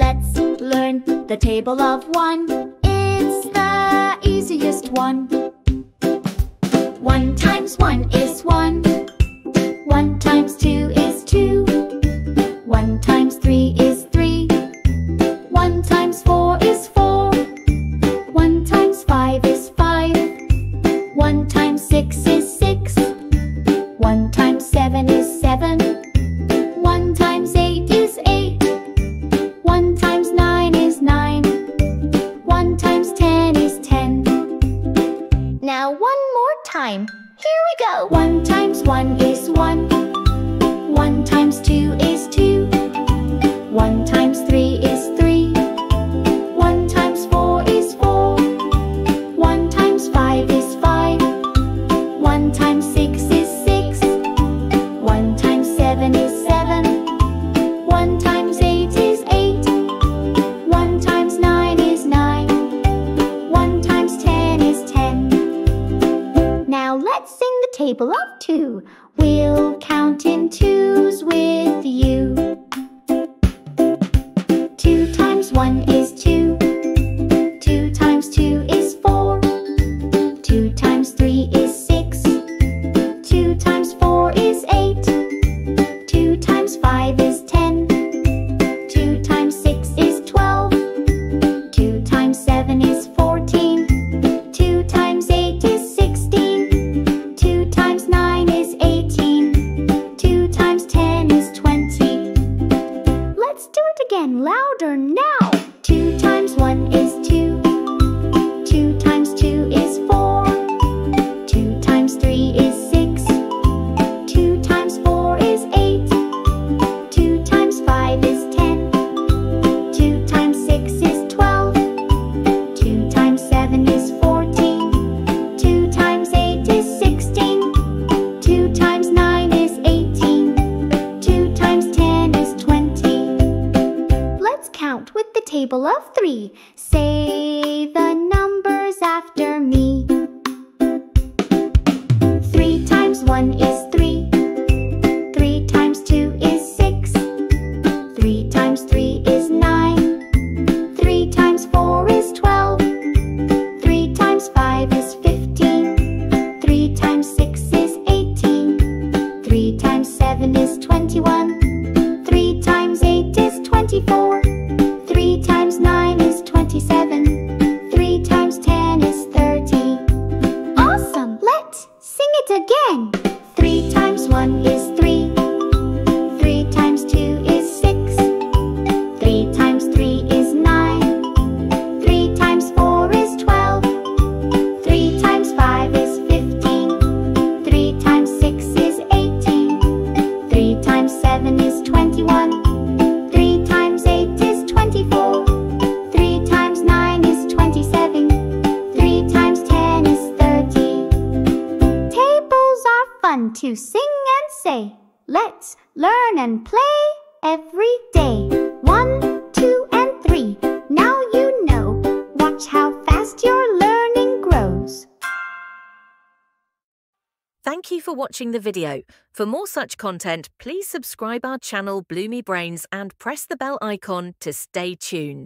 Let's learn the table of one. It's the easiest one. One times one is one. One times two is two. One times three is three. One times four is four. One times five is five. One times six Now one more time. Here we go. One times one is one. One times two table of two. We'll count in twos count with the table of three. Say the numbers after me. Three times one is three. Three times two is six. Three times three is nine. Three times four is twelve. Three times five is fifteen. Three times six is eighteen. Three times seven is twenty-one. Three times eight is twenty-four. To sing and say. Let's learn and play every day. One, two, and three. Now you know. Watch how fast your learning grows. Thank you for watching the video. For more such content, please subscribe our channel Bloomy Brains and press the bell icon to stay tuned.